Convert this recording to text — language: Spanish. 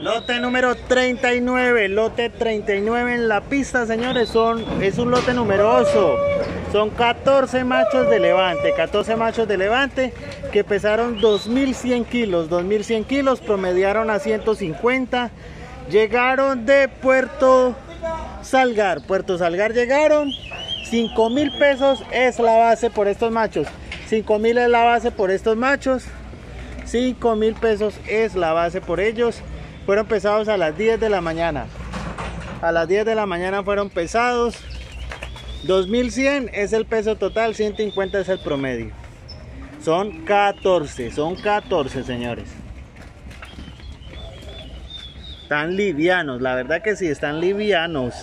Lote número 39, lote 39 en la pista, señores, son, es un lote numeroso. Son 14 machos de levante, 14 machos de levante que pesaron 2.100 kilos, 2.100 kilos, promediaron a 150. Llegaron de Puerto Salgar, Puerto Salgar llegaron, 5 mil pesos es la base por estos machos. 5 mil es la base por estos machos. 5 mil pesos es la base por ellos fueron pesados a las 10 de la mañana. A las 10 de la mañana fueron pesados. 2100 es el peso total, 150 es el promedio. Son 14, son 14 señores. Están livianos, la verdad que sí, están livianos.